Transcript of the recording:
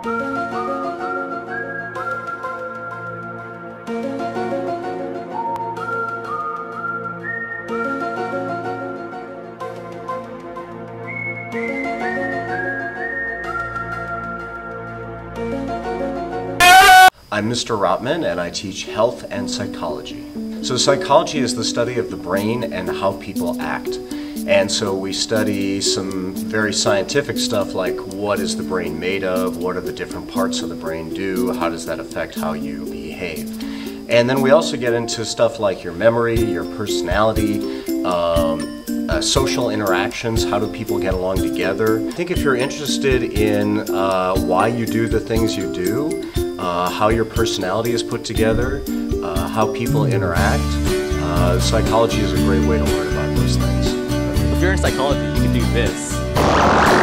I'm Mr. Rotman and I teach health and psychology. So psychology is the study of the brain and how people act. And so we study some very scientific stuff like what is the brain made of, what are the different parts of the brain do, how does that affect how you behave. And then we also get into stuff like your memory, your personality, um, uh, social interactions, how do people get along together. I think if you're interested in uh, why you do the things you do, uh, how your personality is put together, uh, how people interact, uh, psychology is a great way to learn about those things. If you're in psychology, you can do this.